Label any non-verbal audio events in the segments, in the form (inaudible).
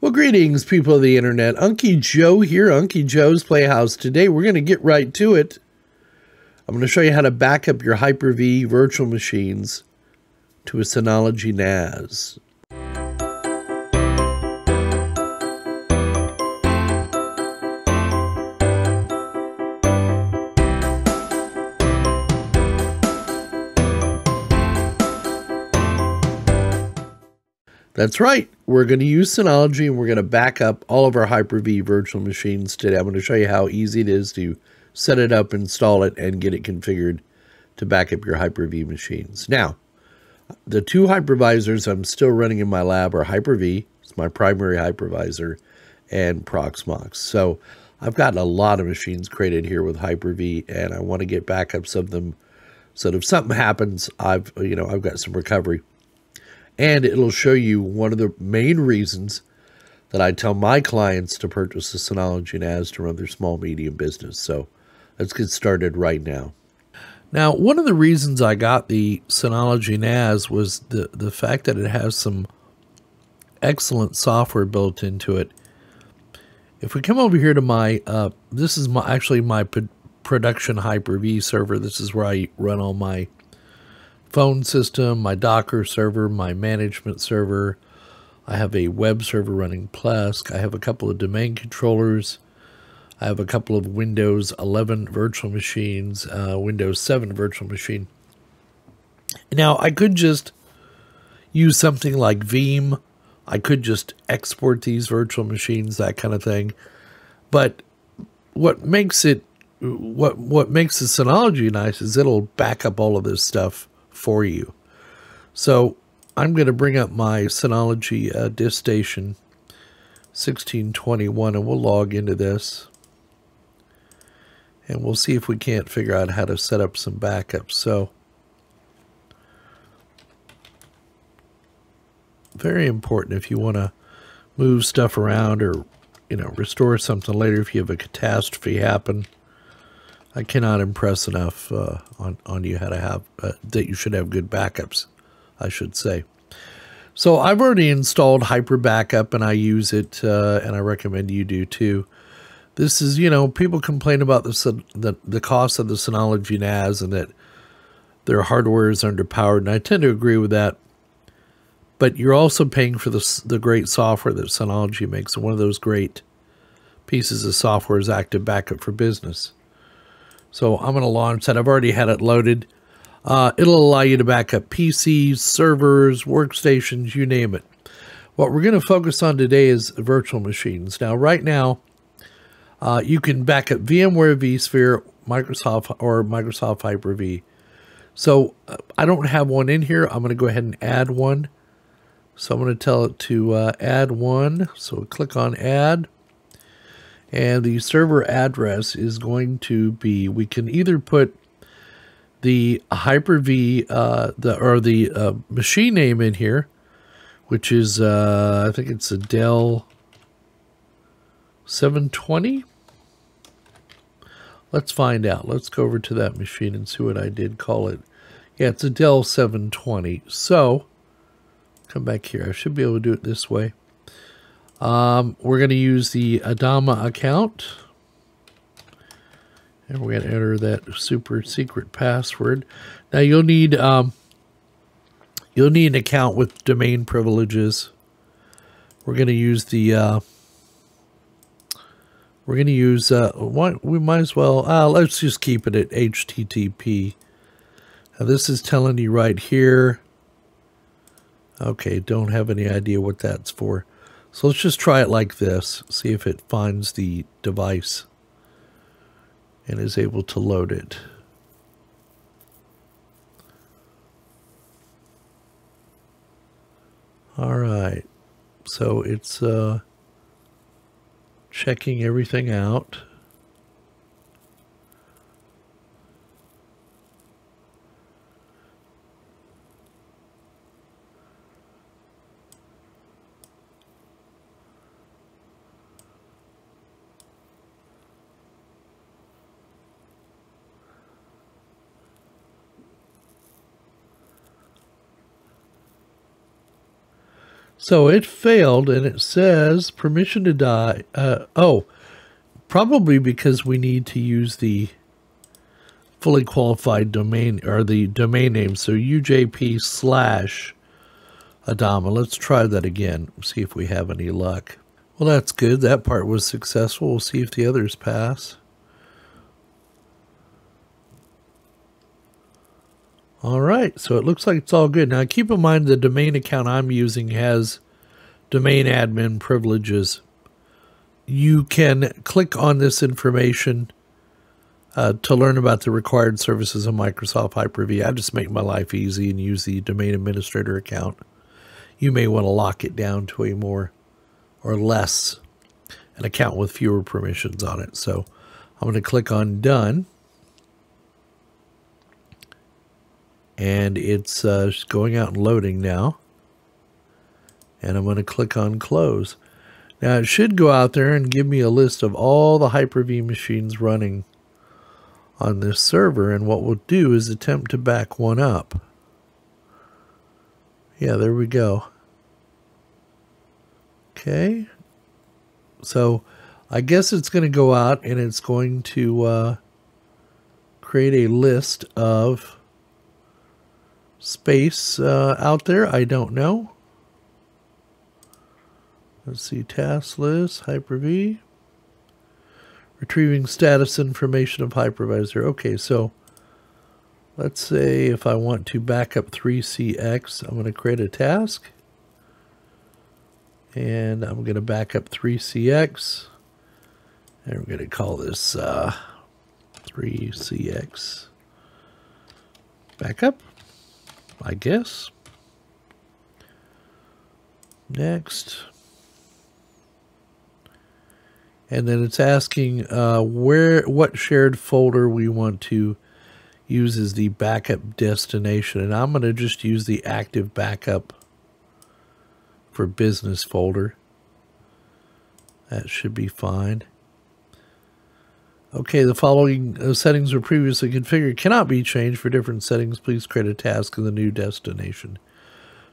Well, greetings, people of the internet. Unky Joe here, Unky Joe's Playhouse. Today, we're going to get right to it. I'm going to show you how to back up your Hyper-V virtual machines to a Synology NAS. That's right. We're going to use Synology and we're going to back up all of our Hyper-V virtual machines today. I'm going to show you how easy it is to set it up, install it, and get it configured to back up your Hyper-V machines. Now, the two hypervisors I'm still running in my lab are Hyper-V, it's my primary hypervisor, and Proxmox. So I've got a lot of machines created here with Hyper-V, and I want to get backups of them so that if something happens, I've you know I've got some recovery and it'll show you one of the main reasons that I tell my clients to purchase a Synology NAS to run their small medium business. So let's get started right now. Now, one of the reasons I got the Synology NAS was the, the fact that it has some excellent software built into it. If we come over here to my, uh, this is my actually my production Hyper-V server. This is where I run all my phone system, my Docker server, my management server. I have a web server running Plesk. I have a couple of domain controllers. I have a couple of Windows 11 virtual machines, uh, Windows 7 virtual machine. Now, I could just use something like Veeam. I could just export these virtual machines, that kind of thing. But what makes it what what makes the Synology nice is it'll back up all of this stuff for you. So I'm going to bring up my Synology uh, disk station 1621 and we'll log into this. And we'll see if we can't figure out how to set up some backups. So very important if you want to move stuff around or you know restore something later if you have a catastrophe happen I cannot impress enough uh, on on you how to have uh, that you should have good backups, I should say. So I've already installed Hyper Backup and I use it, uh, and I recommend you do too. This is, you know, people complain about the the, the cost of the Synology NAS and that their hardware is underpowered, and I tend to agree with that. But you're also paying for the the great software that Synology makes, and one of those great pieces of software is Active Backup for Business. So I'm going to launch that. I've already had it loaded. Uh, it'll allow you to back up PCs, servers, workstations, you name it. What we're going to focus on today is virtual machines. Now, right now, uh, you can back up VMware vSphere, Microsoft, or Microsoft Hyper-V. So uh, I don't have one in here. I'm going to go ahead and add one. So I'm going to tell it to uh, add one. So click on add. And the server address is going to be, we can either put the Hyper-V, uh, the, or the uh, machine name in here, which is, uh, I think it's a Dell 720. Let's find out. Let's go over to that machine and see what I did call it. Yeah, it's a Dell 720. So, come back here. I should be able to do it this way. Um, we're going to use the Adama account. And we're going to enter that super secret password. Now you'll need um, you'll need an account with domain privileges. We're going to use the uh, we're going to use uh, we might as well uh, let's just keep it at HTTP. Now this is telling you right here. Okay, don't have any idea what that's for. So let's just try it like this, see if it finds the device and is able to load it. All right, so it's uh, checking everything out. So it failed and it says permission to die. Uh, oh, probably because we need to use the fully qualified domain or the domain name. So UJP slash Adama. Let's try that again. See if we have any luck. Well, that's good. That part was successful. We'll see if the others pass. All right, so it looks like it's all good. Now, keep in mind the domain account I'm using has domain admin privileges. You can click on this information uh, to learn about the required services of Microsoft Hyper-V. I just make my life easy and use the domain administrator account. You may want to lock it down to a more or less an account with fewer permissions on it. So I'm going to click on done. And it's uh, going out and loading now. And I'm going to click on close. Now it should go out there and give me a list of all the Hyper-V machines running on this server. And what we'll do is attempt to back one up. Yeah, there we go. Okay. So I guess it's going to go out and it's going to uh, create a list of space uh, out there? I don't know. Let's see, task list, Hyper-V. Retrieving status information of hypervisor. Okay, so let's say if I want to back up 3CX, I'm going to create a task. And I'm going to back up 3CX. And we're going to call this uh, 3CX backup. I guess. Next. And then it's asking uh, where what shared folder we want to use as the backup destination. And I'm going to just use the active backup for business folder. That should be fine. Okay, the following uh, settings were previously configured cannot be changed for different settings. Please create a task in the new destination.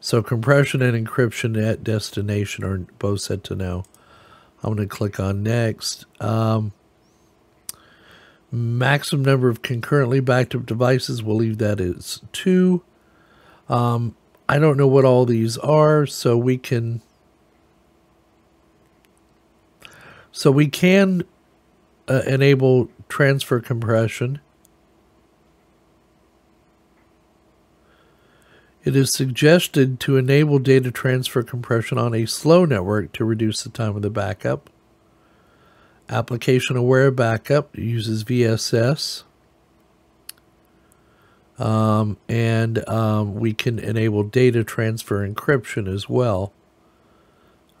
So compression and encryption at destination are both set to no. I'm going to click on next. Um, maximum number of concurrently backed up devices, we'll leave that as two. Um, I don't know what all these are, so we can... So we can uh, enable transfer compression. It is suggested to enable data transfer compression on a slow network to reduce the time of the backup. Application aware backup uses VSS. Um, and um, we can enable data transfer encryption as well.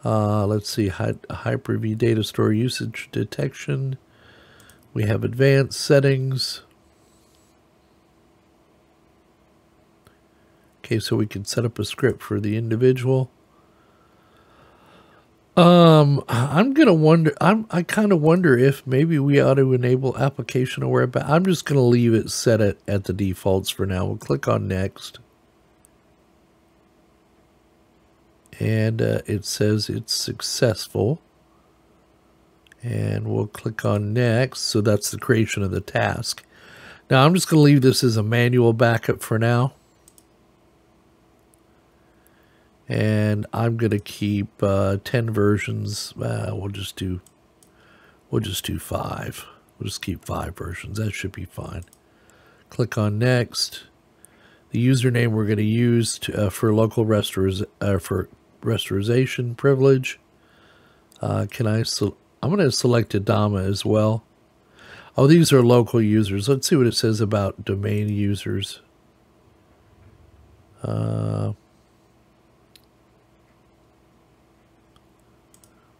Uh, let's see, Hyper-V data store usage detection. We have advanced settings. Okay, so we can set up a script for the individual. Um, I'm gonna wonder. I'm. I kind of wonder if maybe we ought to enable application aware. But I'm just gonna leave it set at at the defaults for now. We'll click on next, and uh, it says it's successful and we'll click on next. So that's the creation of the task. Now I'm just going to leave this as a manual backup for now. And I'm going to keep uh, 10 versions. Uh, we'll just do, we'll just do five. We'll just keep five versions. That should be fine. Click on next. The username we're going to use to, uh, for local restores uh, for restoration privilege. Uh, can I so I'm going to select Adama as well. Oh, these are local users. Let's see what it says about domain users. Uh,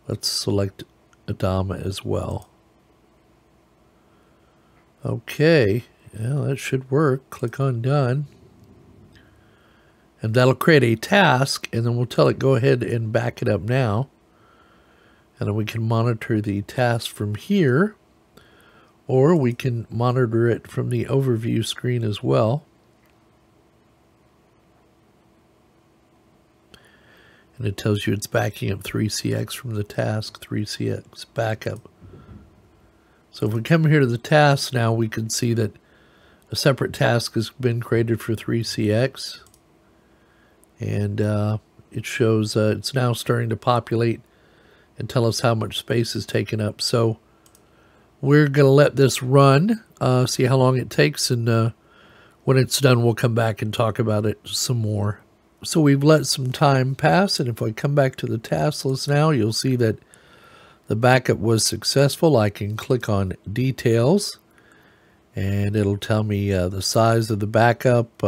let's select Adama as well. Okay, yeah, that should work. Click on Done. And that'll create a task, and then we'll tell it go ahead and back it up now. And then we can monitor the task from here, or we can monitor it from the overview screen as well. And it tells you it's backing up 3CX from the task 3CX backup. So if we come here to the task now, we can see that a separate task has been created for 3CX. And uh, it shows uh, it's now starting to populate and tell us how much space is taken up. So we're going to let this run, uh, see how long it takes, and uh, when it's done, we'll come back and talk about it some more. So we've let some time pass, and if I come back to the task list now, you'll see that the backup was successful. I can click on details, and it'll tell me uh, the size of the backup,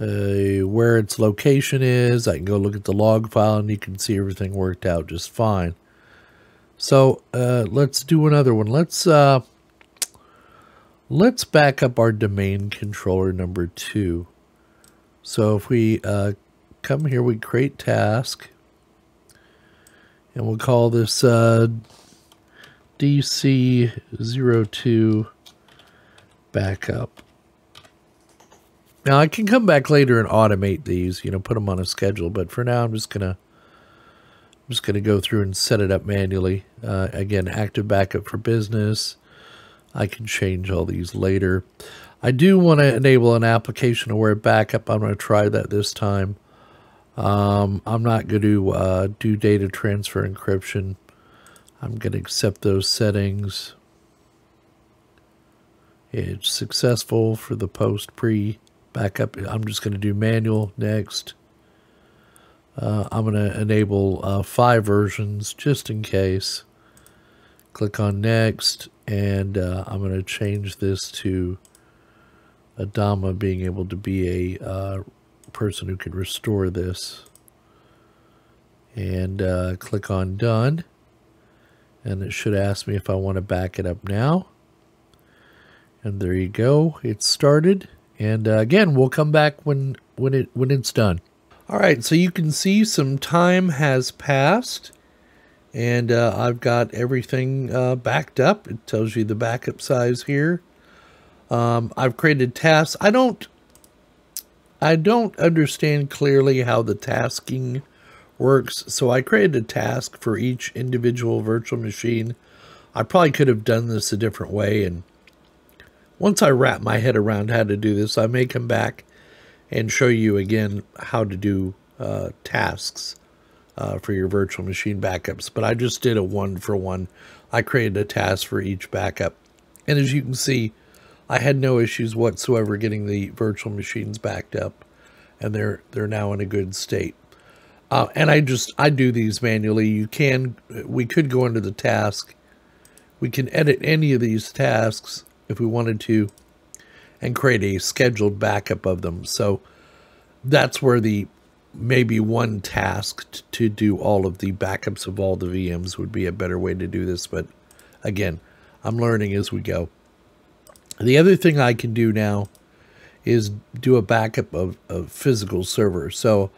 uh, where its location is. I can go look at the log file and you can see everything worked out just fine. So uh, let's do another one. Let's uh, let's back up our domain controller number two. So if we uh, come here, we create task, and we'll call this uh, DC02 backup. Now I can come back later and automate these, you know, put them on a schedule. But for now, I'm just gonna, I'm just gonna go through and set it up manually. Uh, again, active backup for business. I can change all these later. I do want to enable an application aware backup. I'm going to try that this time. Um, I'm not going to uh, do data transfer encryption. I'm going to accept those settings. It's successful for the post pre backup. I'm just going to do manual next. Uh, I'm going to enable uh, five versions just in case. Click on next, and uh, I'm going to change this to Adama being able to be a uh, person who can restore this. And uh, click on done. And it should ask me if I want to back it up now. And there you go. It's started. And uh, again, we'll come back when when it when it's done. All right, so you can see some time has passed, and uh, I've got everything uh, backed up. It tells you the backup size here. Um, I've created tasks. I don't I don't understand clearly how the tasking works, so I created a task for each individual virtual machine. I probably could have done this a different way and once I wrap my head around how to do this, I may come back and show you again how to do uh, tasks uh, for your virtual machine backups. But I just did a one for one. I created a task for each backup. And as you can see, I had no issues whatsoever getting the virtual machines backed up. And they're they're now in a good state. Uh, and I just, I do these manually. You can, we could go into the task. We can edit any of these tasks if we wanted to and create a scheduled backup of them. So that's where the maybe one task to do all of the backups of all the VMs would be a better way to do this. But again, I'm learning as we go. The other thing I can do now is do a backup of a physical server. So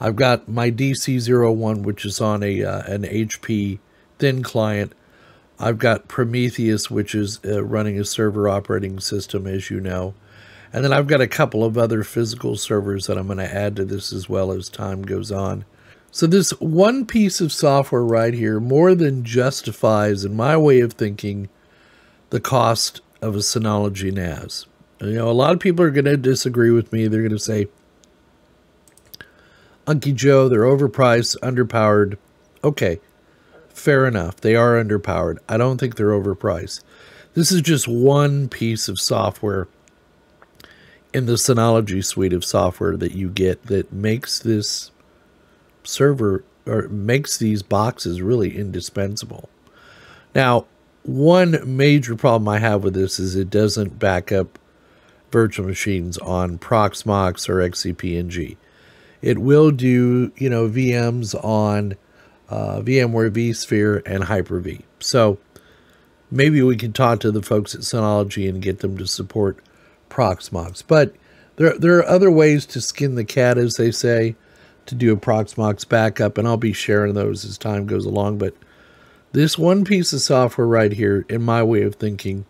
I've got my DC01, which is on a uh, an HP thin client I've got Prometheus, which is uh, running a server operating system, as you know. And then I've got a couple of other physical servers that I'm going to add to this as well as time goes on. So this one piece of software right here more than justifies, in my way of thinking, the cost of a Synology NAS. You know, a lot of people are going to disagree with me. They're going to say, Unky Joe, they're overpriced, underpowered. Okay, fair enough. They are underpowered. I don't think they're overpriced. This is just one piece of software in the Synology suite of software that you get that makes this server or makes these boxes really indispensable. Now, one major problem I have with this is it doesn't back up virtual machines on Proxmox or XCP-ng. It will do, you know, VMs on uh, VMware vSphere, and Hyper-V. So maybe we can talk to the folks at Synology and get them to support Proxmox. But there, there are other ways to skin the cat, as they say, to do a Proxmox backup, and I'll be sharing those as time goes along. But this one piece of software right here, in my way of thinking,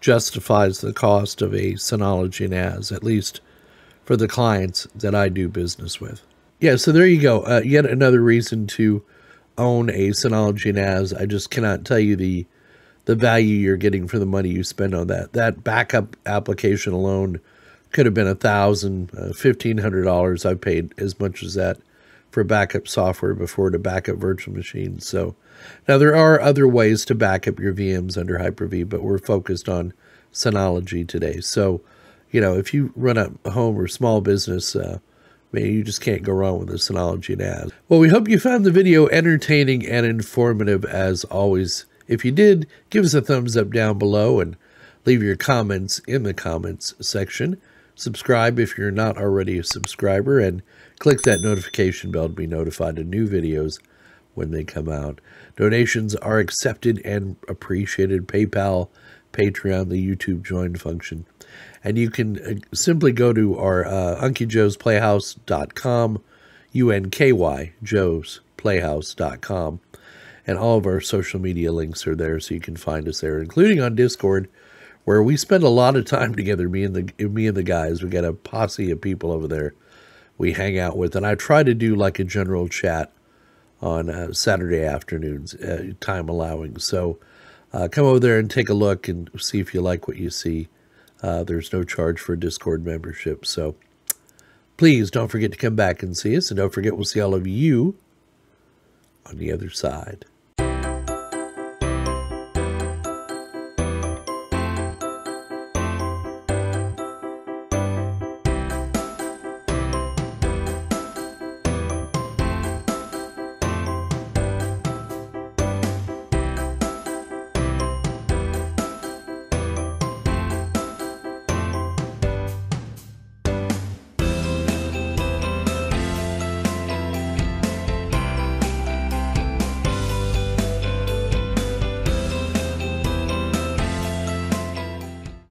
justifies the cost of a Synology NAS, at least for the clients that I do business with. Yeah, so there you go. Uh, yet another reason to own a Synology NAS. I just cannot tell you the the value you're getting for the money you spend on that. That backup application alone could have been a thousand, uh, fifteen hundred dollars. I've paid as much as that for backup software before to backup virtual machines. So now there are other ways to back up your VMs under Hyper-V, but we're focused on Synology today. So, you know, if you run a home or small business, uh, you just can't go wrong with a Synology NAS. Well, we hope you found the video entertaining and informative as always. If you did, give us a thumbs up down below and leave your comments in the comments section. Subscribe if you're not already a subscriber and click that notification bell to be notified of new videos when they come out. Donations are accepted and appreciated. PayPal, Patreon, the YouTube join function. And you can uh, simply go to our uh, UnkyJoe'sPlayhouse.com, U-N-K-Y, joe'splayhouse.com. And all of our social media links are there, so you can find us there, including on Discord, where we spend a lot of time (laughs) together, me and the me and the guys. We got a posse of people over there we hang out with. And I try to do like a general chat on uh, Saturday afternoons, uh, time allowing. So uh, come over there and take a look and see if you like what you see. Uh, there's no charge for Discord membership. So please don't forget to come back and see us. And don't forget, we'll see all of you on the other side.